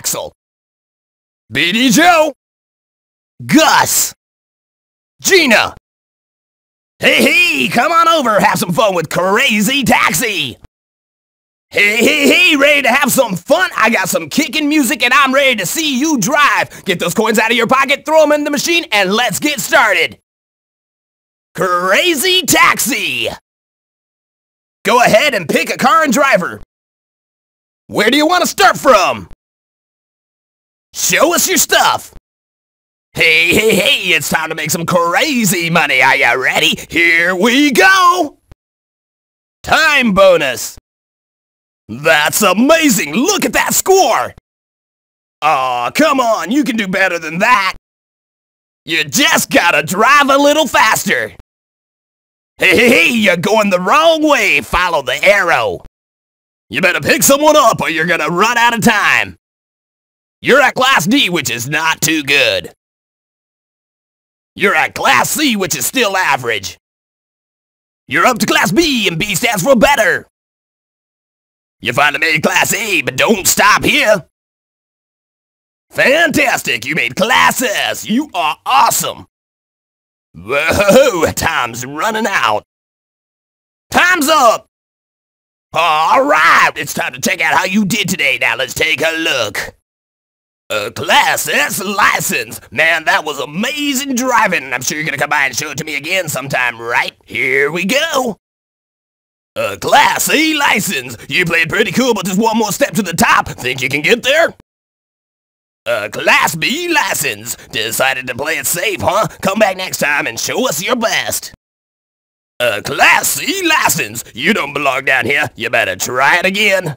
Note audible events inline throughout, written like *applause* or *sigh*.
Axel. BD Joe. Gus. Gina. Hey, hey, come on over, have some fun with Crazy Taxi. Hey, hey, hey, ready to have some fun? I got some kicking music and I'm ready to see you drive. Get those coins out of your pocket, throw them in the machine, and let's get started. Crazy Taxi. Go ahead and pick a car and driver. Where do you want to start from? Show us your stuff. Hey, hey, hey, it's time to make some crazy money. Are you ready? Here we go! Time bonus. That's amazing! Look at that score! Aw, oh, come on, you can do better than that! You just gotta drive a little faster! Hey, hey, hey, you're going the wrong way! Follow the arrow! You better pick someone up or you're gonna run out of time! You're at Class D, which is not too good. You're at Class C, which is still average. You're up to Class B, and B stands for better. You finally made Class A, but don't stop here. Fantastic, you made Class S. You are awesome. Whoa, time's running out. Time's up. All right, it's time to check out how you did today. Now let's take a look. Uh, A Class S license. Man, that was amazing driving. I'm sure you're gonna come by and show it to me again sometime, right? Here we go. A Class A license! You played pretty cool, but just one more step to the top. Think you can get there? A Class B license! Decided to play it safe, huh? Come back next time and show us your best. A Class C license! You don't belong down here. You better try it again.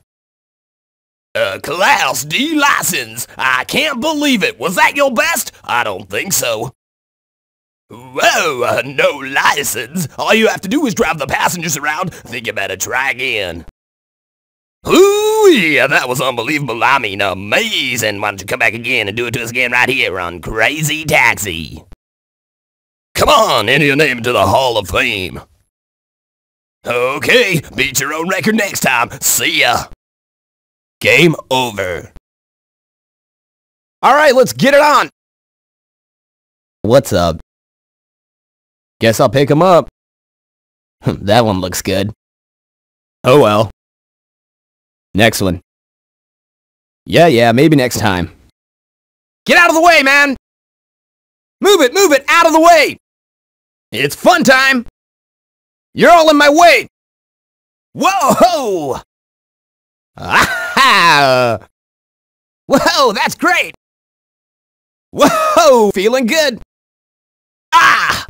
A Class D license! I can't believe it. Was that your best? I don't think so. Whoa, uh, no license. All you have to do is drive the passengers around. Think you better try again. Ooh, yeah, that was unbelievable. I mean, amazing. Why don't you come back again and do it to us again right here on Crazy Taxi? Come on, enter your name into the Hall of Fame. Okay, beat your own record next time. See ya. Game over. All right, let's get it on. What's up? Guess I'll pick him up. that one looks good. Oh well. Next one. Yeah, yeah, maybe next time. Get out of the way, man! Move it, move it, out of the way! It's fun time! You're all in my way! Whoa! *laughs* Ah! Whoa, that's great! Whoa, feeling good! Ah!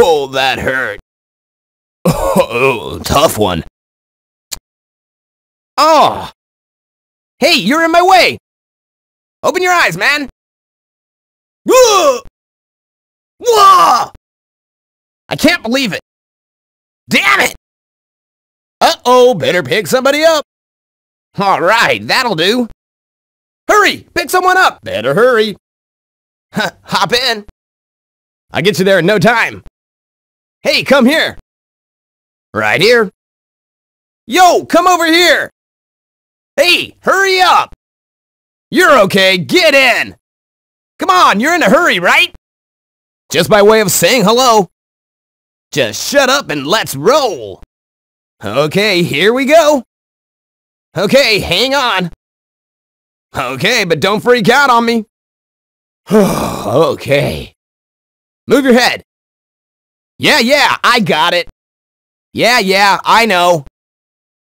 Oh, that hurt. Oh, tough one. Oh! Hey, you're in my way! Open your eyes, man! Whoa! Whoa! I can't believe it! Damn it! Uh-oh, better pick somebody up! Alright, that'll do! Hurry! Pick someone up! Better hurry! *laughs* Hop in! I'll get you there in no time. Hey, come here. Right here. Yo, come over here. Hey, hurry up. You're okay, get in. Come on, you're in a hurry, right? Just by way of saying hello. Just shut up and let's roll. Okay, here we go. Okay, hang on. Okay, but don't freak out on me. *sighs* okay. Move your head. Yeah, yeah, I got it. Yeah, yeah, I know.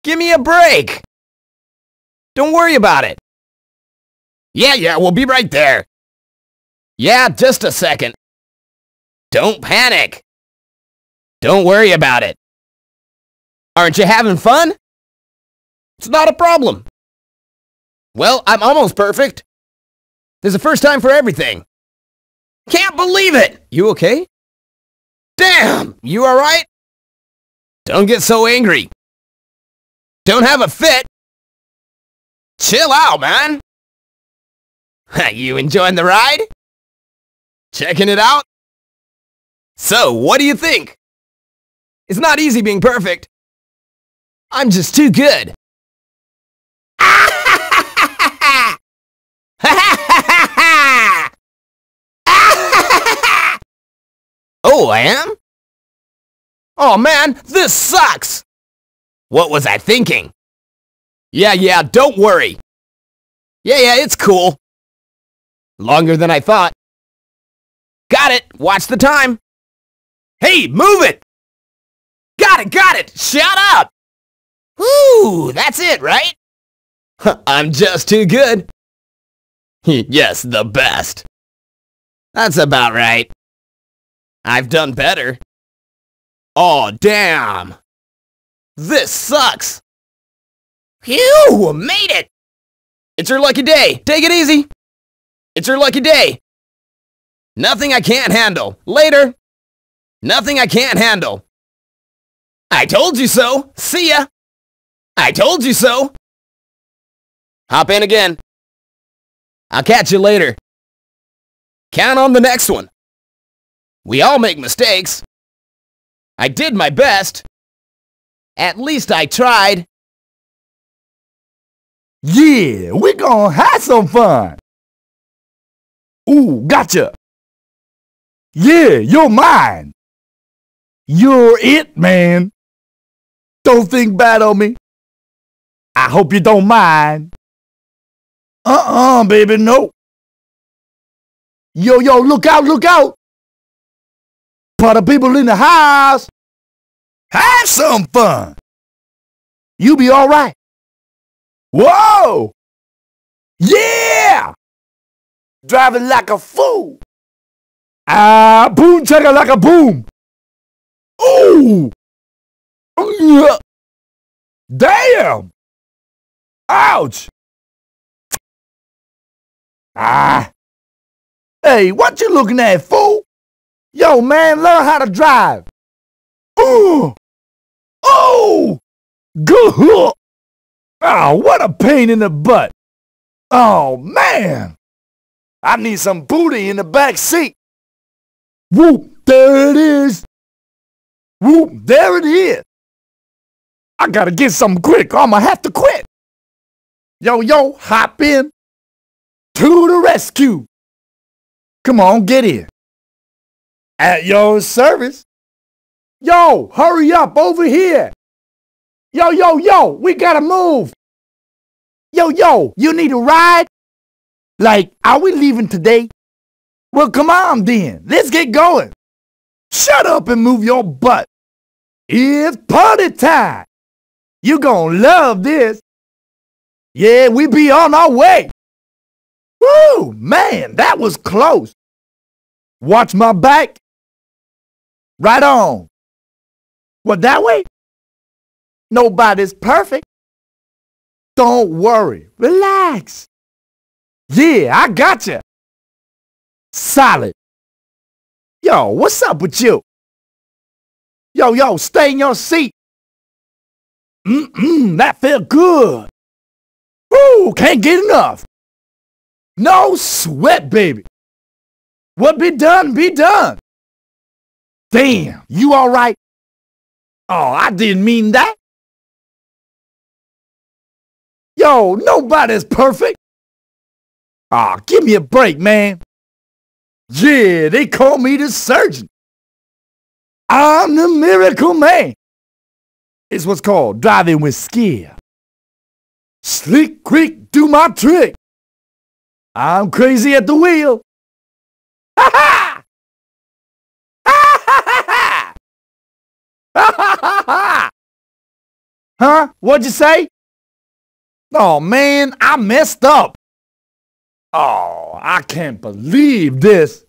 Give me a break. Don't worry about it. Yeah, yeah, we'll be right there. Yeah, just a second. Don't panic. Don't worry about it. Aren't you having fun? It's not a problem. Well, I'm almost perfect. There's a first time for everything. Can't believe it! You okay? Damn! You alright? Don't get so angry. Don't have a fit. Chill out, man. *laughs* you enjoying the ride? Checking it out? So, what do you think? It's not easy being perfect. I'm just too good. *laughs* oh, I am? Oh man, this sucks! What was I thinking? Yeah, yeah, don't worry. Yeah, yeah, it's cool. Longer than I thought. Got it, watch the time. Hey, move it! Got it, got it, shut up! Whoo, that's it, right? I'm just too good. *laughs* yes, the best. That's about right. I've done better. Oh, damn! This sucks! Phew, made it! It's your lucky day. Take it easy. It's your lucky day. Nothing I can't handle. Later. Nothing I can't handle. I told you so. See ya. I told you so. Hop in again. I'll catch you later. Count on the next one. We all make mistakes. I did my best. At least I tried. Yeah, we gonna have some fun. Ooh, gotcha. Yeah, you're mine. You're it, man. Don't think bad on me. I hope you don't mind. Uh-uh, baby, no. Yo, yo, look out, look out. Party people in the house. Have some fun. You be all right. Whoa! Yeah! Driving like a fool. Ah, boom chugga like a boom. Ooh! Damn! Ouch! Ah! Hey, what you looking at, fool? Yo, man, learn how to drive. Ooh! Oh! Good! Oh, what a pain in the butt. Oh, man. I need some booty in the back seat. Whoop, there it is. Whoop, there it is. I gotta get something quick or I'm gonna have to quit. Yo, yo, hop in. To the rescue. Come on, get in. At your service. Yo, hurry up over here. Yo, yo, yo, we gotta move. Yo, yo, you need a ride? Like, are we leaving today? Well, come on then. Let's get going. Shut up and move your butt. It's party time. You gonna love this. Yeah, we be on our way. Woo, man, that was close. Watch my back. Right on. What, that way? Nobody's perfect. Don't worry. Relax. Yeah, I got you. Solid. Yo, what's up with you? Yo, yo, stay in your seat. Mm-mm, that felt good. Woo, can't get enough. No sweat, baby. What be done, be done. Damn, you all right? Oh, I didn't mean that. Yo, nobody's perfect. Aw, oh, give me a break, man. Yeah, they call me the surgeon. I'm the miracle man. It's what's called driving with skill. Slick, quick, do my trick. I'm crazy at the wheel. Ha ha! Ha ha ha ha! Ha ha ha! Huh? What'd you say? Oh man, I messed up. Oh, I can't believe this.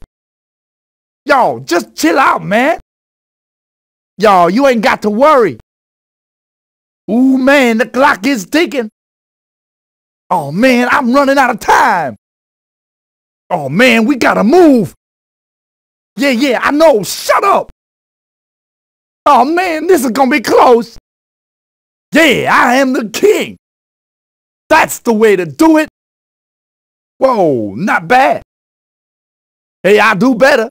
Yo, just chill out, man. Yo, you ain't got to worry. Ooh, man, the clock is ticking. Oh, man, I'm running out of time. Oh, man, we gotta move. Yeah, yeah, I know. Shut up. Oh, man, this is gonna be close. Yeah, I am the king. That's the way to do it. Whoa, not bad. Hey, I do better.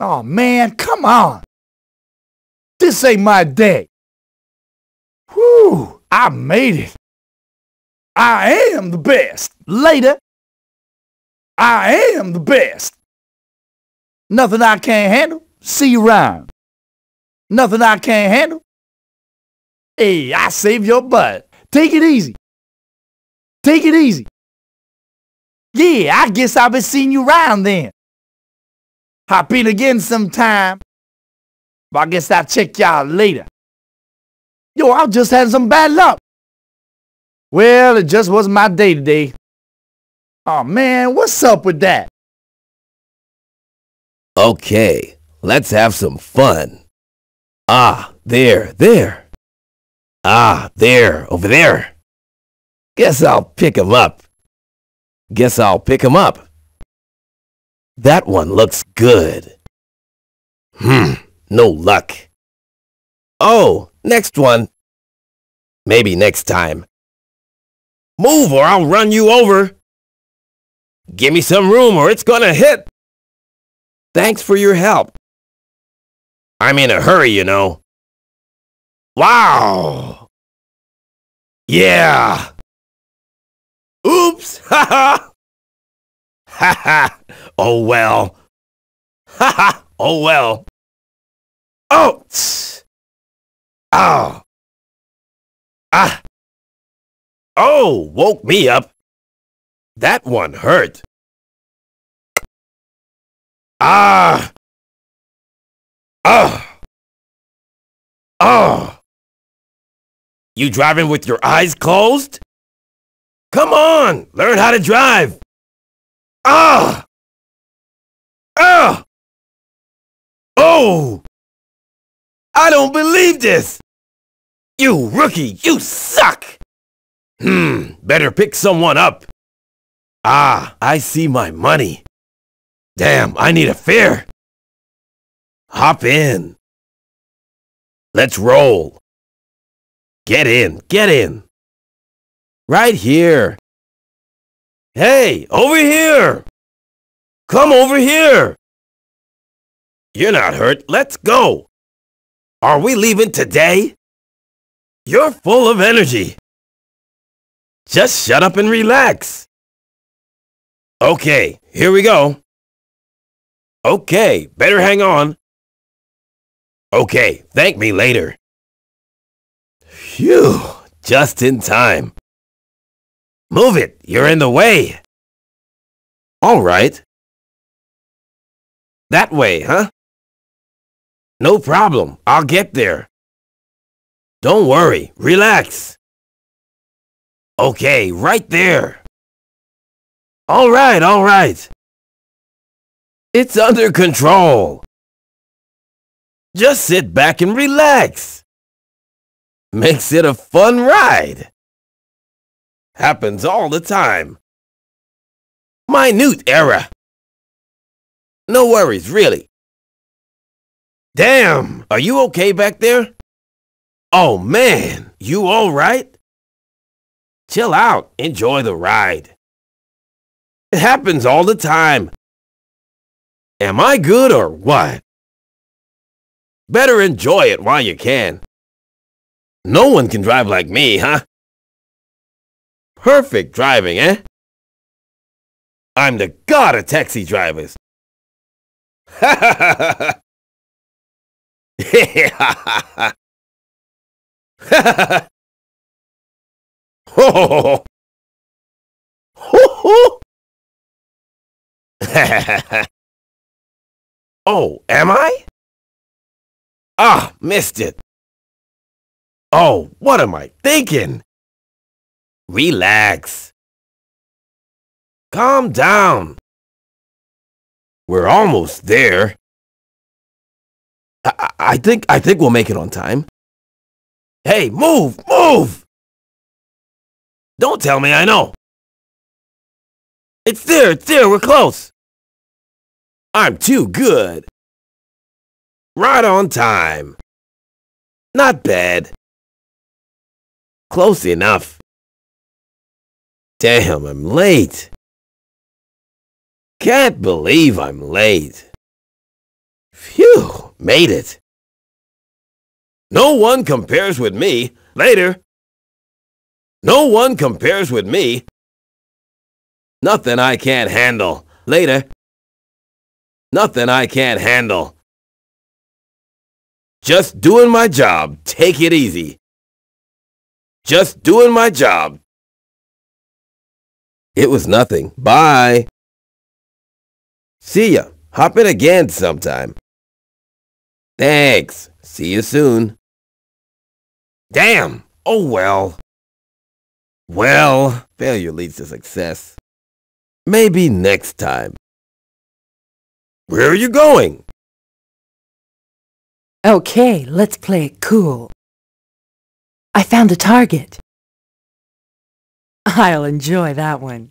Oh, man, come on. This ain't my day. Whew, I made it. I am the best. Later. I am the best. Nothing I can't handle. See you around. Nothing I can't handle. Hey, I saved your butt. Take it easy. Take it easy. Yeah, I guess I'll be seeing you around then. Hop in again sometime. But I guess I'll check y'all later. Yo, I'm just had some bad luck. Well, it just wasn't my day today. Oh man, what's up with that? Okay, let's have some fun. Ah, there, there. Ah, there, over there. Guess I'll pick him up. Guess I'll pick him up. That one looks good. Hmm, no luck. Oh, next one. Maybe next time. Move or I'll run you over. Give me some room or it's gonna hit. Thanks for your help. I'm in a hurry, you know. Wow! Yeah! Oops! Ha ha! Ha ha! Oh well. Ha *laughs* ha! Oh well. Oh! tss. Oh! Ah! Oh! Woke me up. That one hurt. Ah! Ah! Ah! You driving with your eyes closed? Come on, learn how to drive. Ah! Ah! Oh! I don't believe this! You rookie, you suck! Hmm, better pick someone up. Ah, I see my money. Damn, I need a fare. Hop in. Let's roll. Get in, get in. Right here. Hey, over here. Come over here. You're not hurt. Let's go. Are we leaving today? You're full of energy. Just shut up and relax. Okay, here we go. Okay, better hang on. Okay, thank me later. Phew, just in time. Move it, you're in the way. All right. That way, huh? No problem, I'll get there. Don't worry, relax. Okay, right there. All right, all right. It's under control. Just sit back and relax. Makes it a fun ride. Happens all the time. Minute error. No worries, really. Damn, are you okay back there? Oh man, you all right? Chill out, enjoy the ride. It happens all the time. Am I good or what? Better enjoy it while you can. No one can drive like me, huh? Perfect driving, eh? I'm the god of taxi drivers. Ha ha ha ha! Ho ho ho! Ho ho! Oh, am I? Ah, missed it. Oh, what am I thinking? Relax. Calm down. We're almost there. I, I- I think I think we'll make it on time. Hey, move, move! Don't tell me I know. It's there, it's there, we're close. I'm too good. Right on time. Not bad. Close enough. Damn, I'm late. Can't believe I'm late. Phew, made it. No one compares with me. Later. No one compares with me. Nothing I can't handle. Later. Nothing I can't handle. Just doing my job. Take it easy. Just doing my job. It was nothing. Bye. See ya. Hop in again sometime. Thanks. See you soon. Damn. Oh well. Well, failure leads to success. Maybe next time. Where are you going? Okay, let's play it cool. I found a target. I'll enjoy that one.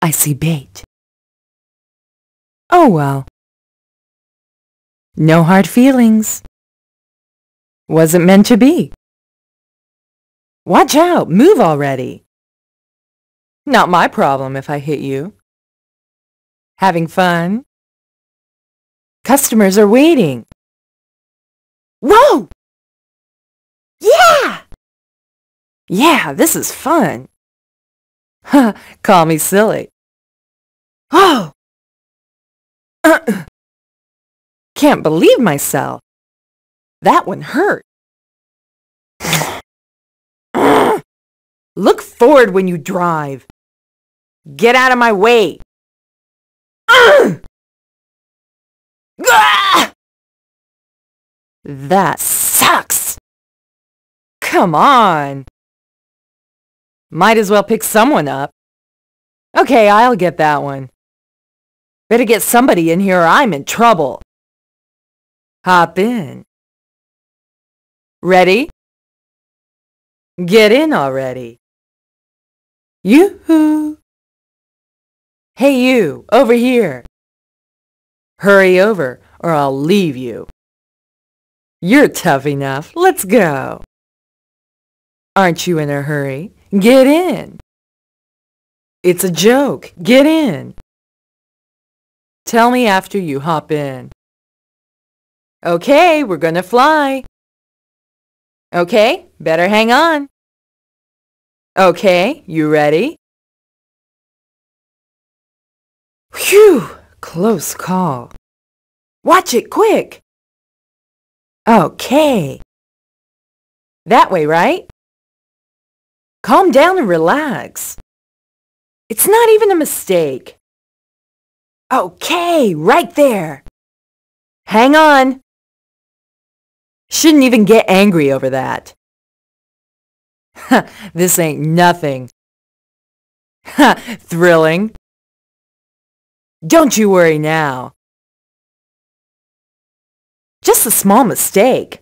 I see bait. Oh well. No hard feelings. Wasn't meant to be. Watch out, move already. Not my problem if I hit you. Having fun? Customers are waiting. Whoa! Yeah! Yeah, this is fun. Huh, call me silly. Oh! Uh, can't believe myself. That one hurt. Look forward when you drive. Get out of my way. *clears throat* That sucks. Come on. Might as well pick someone up. Okay, I'll get that one. Better get somebody in here or I'm in trouble. Hop in. Ready? Get in already. Yoo-hoo! Hey you, over here. Hurry over or I'll leave you. You're tough enough. Let's go. Aren't you in a hurry? Get in. It's a joke. Get in. Tell me after you hop in. Okay, we're gonna fly. Okay, better hang on. Okay, you ready? Phew, close call. Watch it quick. Okay. That way, right? Calm down and relax. It's not even a mistake. Okay, right there. Hang on. Shouldn't even get angry over that. *laughs* this ain't nothing. *laughs* Thrilling. Don't you worry now. Just a small mistake.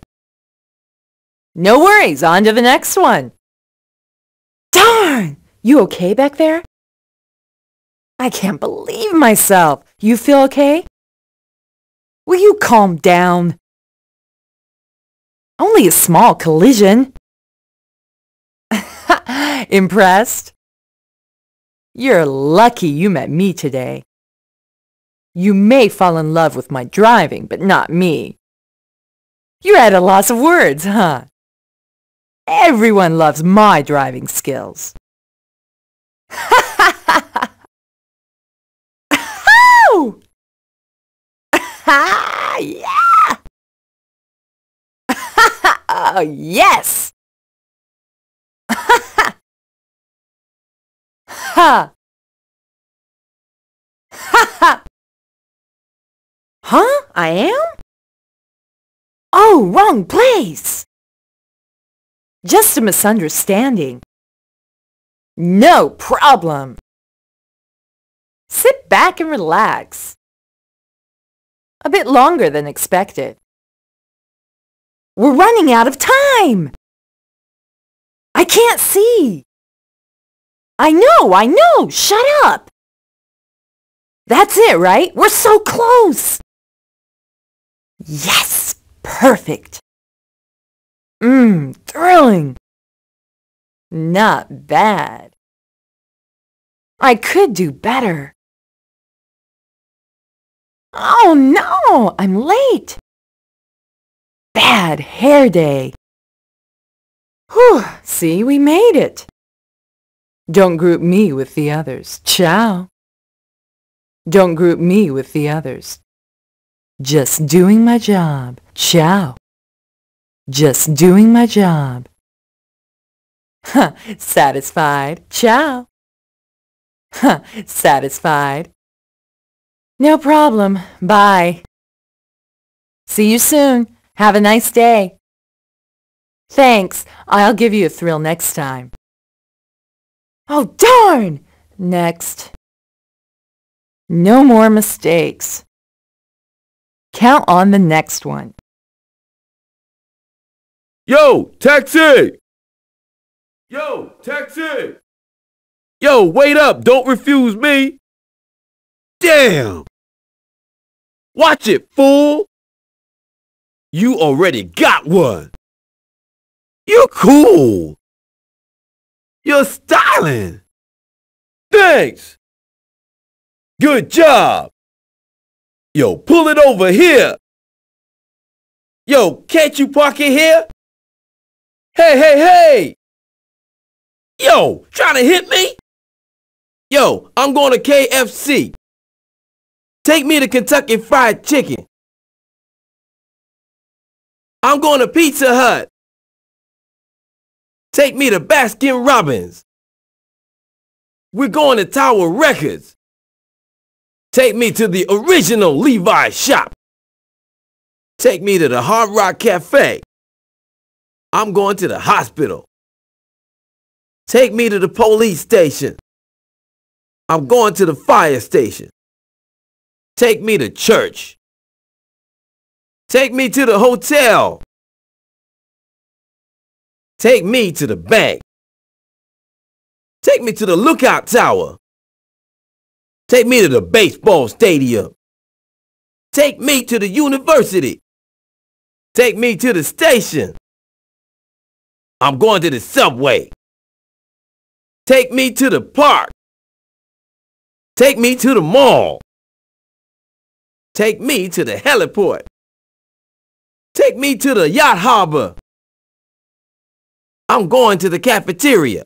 No worries, on to the next one. Darn! You okay back there? I can't believe myself. You feel okay? Will you calm down? Only a small collision. *laughs* Impressed? You're lucky you met me today. You may fall in love with my driving, but not me. You're at a loss of words, huh? Everyone loves my driving skills. *laughs* Oh, yeah! *laughs* oh, yes! Ha! Ha ha! Huh? I am? Oh, wrong place! Just a misunderstanding. No problem. Sit back and relax. A bit longer than expected. We're running out of time! I can't see! I know, I know! Shut up! That's it, right? We're so close! Yes! Perfect! Mmm, thrilling! Not bad. I could do better. Oh no, I'm late. Bad hair day. Whew, see, we made it. Don't group me with the others. Ciao. Don't group me with the others. Just doing my job. Ciao. Just doing my job. Huh, satisfied. Ciao. Huh, satisfied. No problem. Bye. See you soon. Have a nice day. Thanks. I'll give you a thrill next time. Oh, darn! Next. No more mistakes. Count on the next one. Yo, taxi! Yo, taxi! Yo, wait up, don't refuse me! Damn! Watch it, fool! You already got one! You're cool! You're styling! Thanks! Good job! Yo, pull it over here! Yo, can't you park it here? Hey, hey, hey! Yo, trying to hit me? Yo, I'm going to KFC. Take me to Kentucky Fried Chicken. I'm going to Pizza Hut. Take me to Baskin Robbins. We're going to Tower Records. Take me to the original Levi shop. Take me to the Hard Rock Cafe. I'm going to the hospital. Take me to the police station. I'm going to the fire station. Take me to church. Take me to the hotel. Take me to the bank. Take me to the lookout tower. Take me to the baseball stadium. Take me to the university. Take me to the station. I'm going to the subway. Take me to the park. Take me to the mall. Take me to the heliport. Take me to the yacht harbor. I'm going to the cafeteria.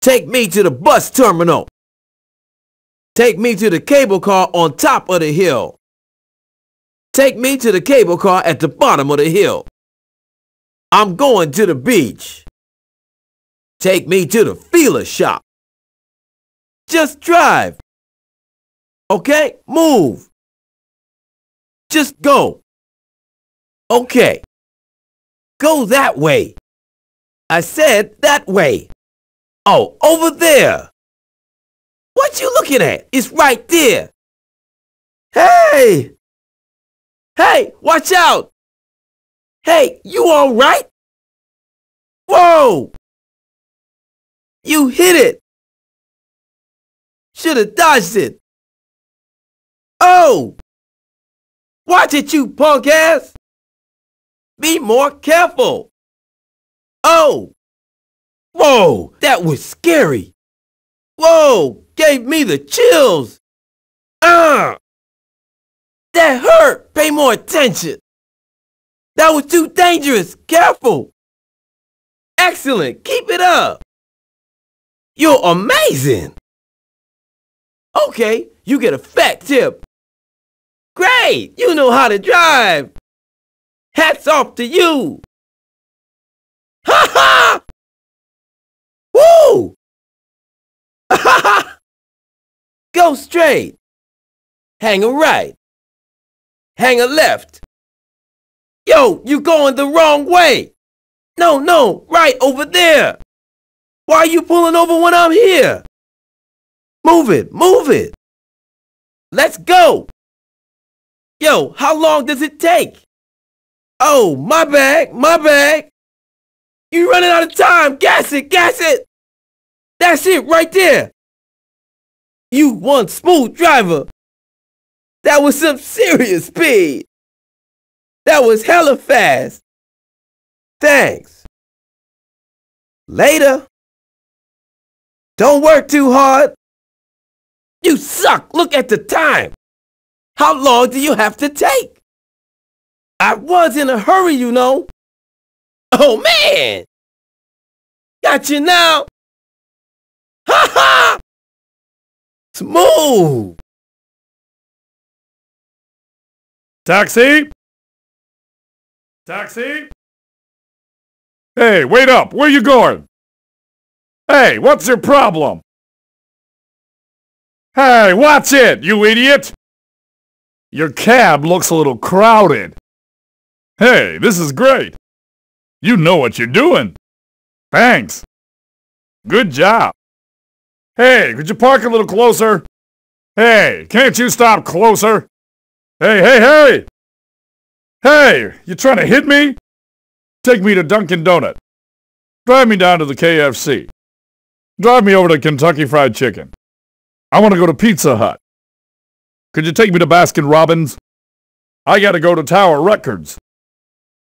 Take me to the bus terminal. Take me to the cable car on top of the hill. Take me to the cable car at the bottom of the hill. I'm going to the beach. Take me to the Fila shop. Just drive. Okay, move. Just go. Okay. Go that way. I said that way. Oh, over there. What you looking at? It's right there. Hey! Hey, watch out! Hey, you all right? Whoa! You hit it! Should have dodged it. Oh! Watch it, you punk ass! Be more careful! Oh! Whoa! That was scary! Whoa! Gave me the chills! Ah! That hurt! Pay more attention! That was too dangerous! Careful! Excellent! Keep it up! You're amazing! Okay, you get a fat tip. Great! You know how to drive! Hats off to you! Ha ha! Woo! *laughs* Go straight! Hang a right! Hang a left! Yo, you going the wrong way! No, no, right over there! Why are you pulling over when I'm here? Move it, move it! Let's go! Yo, how long does it take? Oh, my bag, my bag! You running out of time! Gas it, gas it! That's it right there! You one smooth driver! That was some serious speed! That was hella fast! Thanks! Later! Don't work too hard! You suck! Look at the time! How long do you have to take? I was in a hurry, you know. Oh, man! Got you now! Ha ha! Smooth! Taxi! Taxi? Hey, wait up! Where you going? Hey, what's your problem? Hey, watch it, you idiot! Your cab looks a little crowded. Hey, this is great. You know what you're doing. Thanks. Good job. Hey, could you park a little closer? Hey, can't you stop closer? Hey, hey, hey! Hey, you trying to hit me? Take me to Dunkin' Donut. Drive me down to the KFC. Drive me over to Kentucky Fried Chicken. I want to go to Pizza Hut. Could you take me to Baskin Robbins? I gotta go to Tower Records.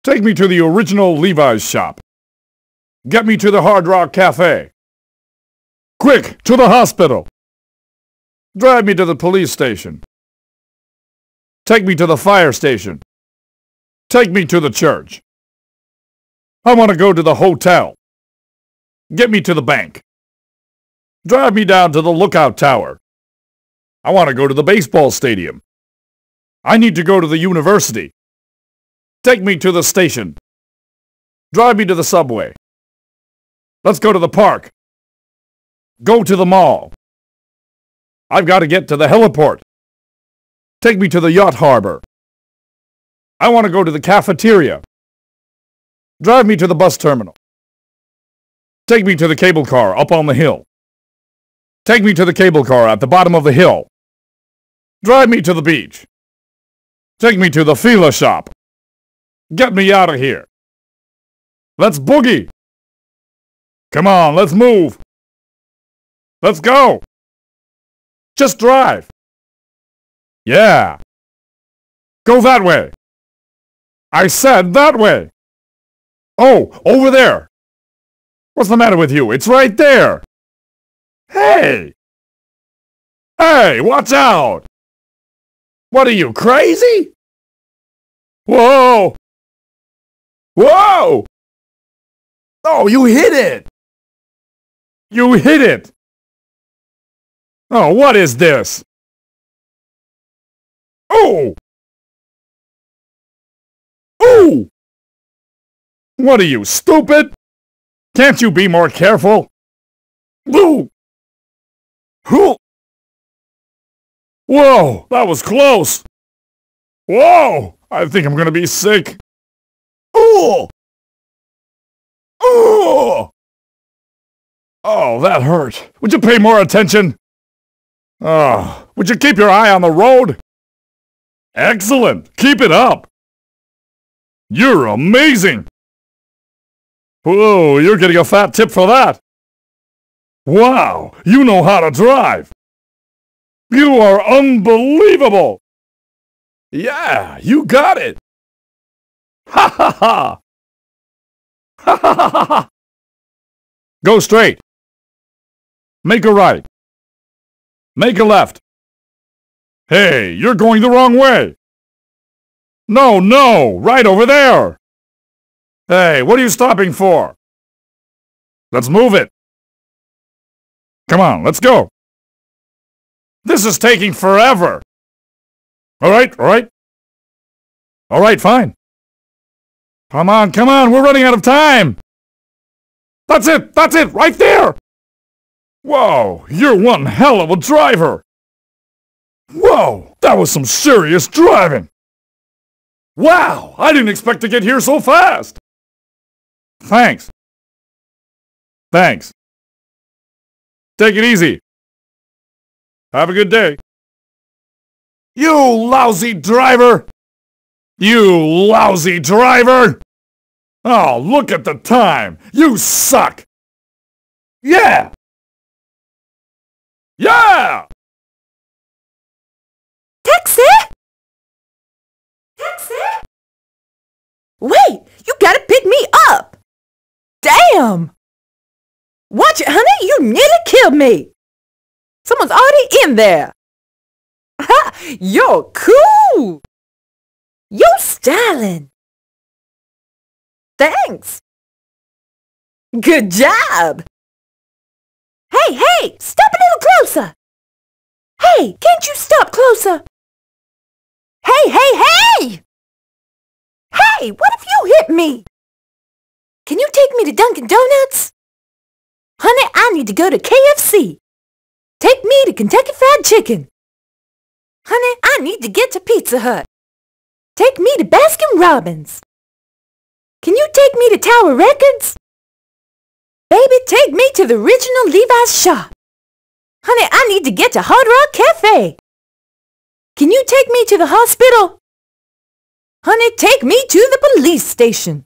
Take me to the original Levi's shop. Get me to the Hard Rock Cafe. Quick, to the hospital. Drive me to the police station. Take me to the fire station. Take me to the church. I want to go to the hotel. Get me to the bank. Drive me down to the lookout tower. I want to go to the baseball stadium. I need to go to the university. Take me to the station. Drive me to the subway. Let's go to the park. Go to the mall. I've got to get to the heliport. Take me to the yacht harbor. I want to go to the cafeteria. Drive me to the bus terminal. Take me to the cable car up on the hill. Take me to the cable car at the bottom of the hill. Drive me to the beach. Take me to the Fila shop. Get me out of here. Let's boogie. Come on, let's move. Let's go. Just drive. Yeah. Go that way. I said that way. Oh, over there. What's the matter with you? It's right there. Hey! Hey, watch out! What are you, crazy? Whoa! Whoa! Oh, you hit it! You hit it! Oh, what is this? Oh! Oh! What are you, stupid? Can't you be more careful? Whoa! Whoa, that was close! Whoa! I think I'm gonna be sick. Oh! Oh! Oh, that hurt. Would you pay more attention? Oh, would you keep your eye on the road? Excellent! Keep it up! You're amazing! Whoa, you're getting a fat tip for that! Wow, you know how to drive! You are unbelievable! Yeah, you got it! Ha ha ha! Ha ha ha ha! Go straight! Make a right! Make a left! Hey, you're going the wrong way! No, no! Right over there! Hey, what are you stopping for? Let's move it! Come on, let's go! This is taking forever! Alright, alright. Alright, fine. Come on, come on, we're running out of time! That's it, that's it, right there! Whoa, you're one hell of a driver! Whoa, that was some serious driving! Wow, I didn't expect to get here so fast! Thanks. Thanks. Take it easy. Have a good day. You lousy driver! You lousy driver! Oh, look at the time! You suck! Yeah! Yeah! Taxi! Taxi! Wait! You gotta pick me up! Damn! Watch it, honey! You nearly killed me! Someone's already in there! *laughs* Ha! You're cool! You're styling! Thanks! Good job! Hey, hey! Stop a little closer! Hey, can't you stop closer? Hey, hey, hey! Hey! Hey, what if you hit me? Can you take me to Dunkin' Donuts? Honey, I need to go to KFC. Take me to Kentucky Fried Chicken. Honey, I need to get to Pizza Hut. Take me to Baskin Robbins. Can you take me to Tower Records? Baby, take me to the original Levi's shop. Honey, I need to get to Hard Rock Cafe. Can you take me to the hospital? Honey, take me to the police station.